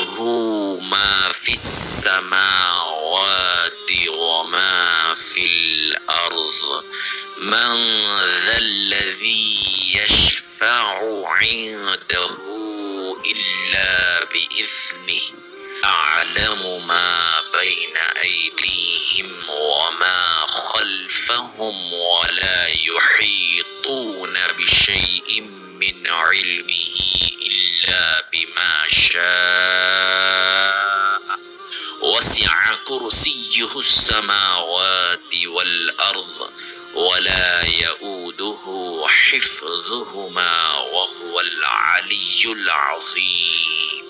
له ما في السماوات وما في الأرض. من ذا الذي يشفع عنده إلا بإذنه. أعلم ما بين أيديهم وما خلفهم ولا يحيطون بشيء من علمه. بما شاء. وسع كرسيه السماوات والأرض ولا يؤوده حفظهما وهو العلي العظيم.